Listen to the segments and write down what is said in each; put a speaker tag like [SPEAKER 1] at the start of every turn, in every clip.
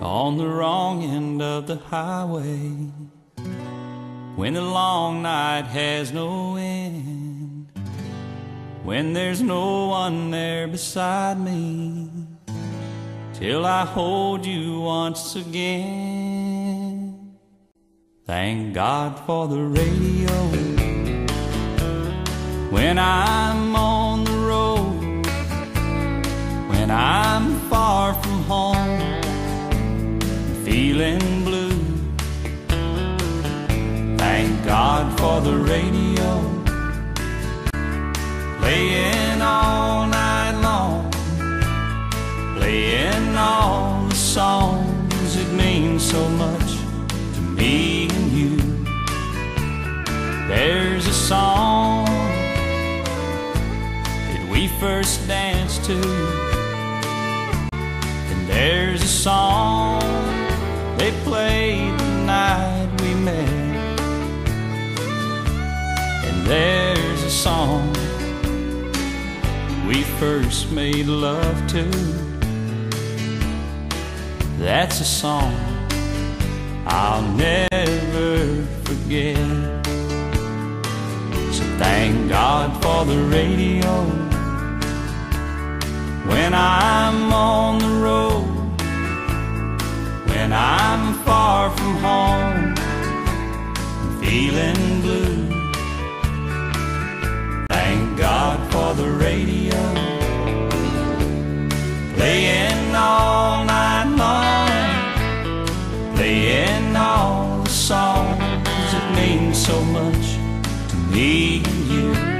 [SPEAKER 1] on the wrong end of the highway. When the long night has no end, when there's no one there beside me, till I hold you once again. Thank God for the radio when I'm on the road, when I'm feeling blue. Thank God for the radio, playing all night long, playing all the songs that mean so much to me and you. There's a song that we first danced to, and there's a song song we first made love to. That's a song I'll never forget. So thank God for the radio when I'm on the road, the radio, playing all night long, playing all the songs that mean so much to me and you.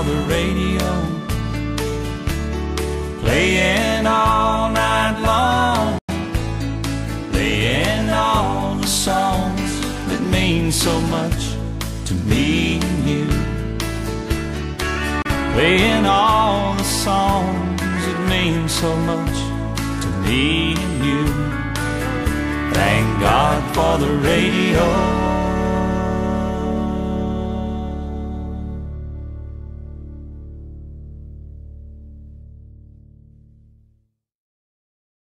[SPEAKER 1] The radio playing all night long, playing all the songs that mean so much to me and you. Playing all the songs that mean so much to me and you. Thank God for the radio.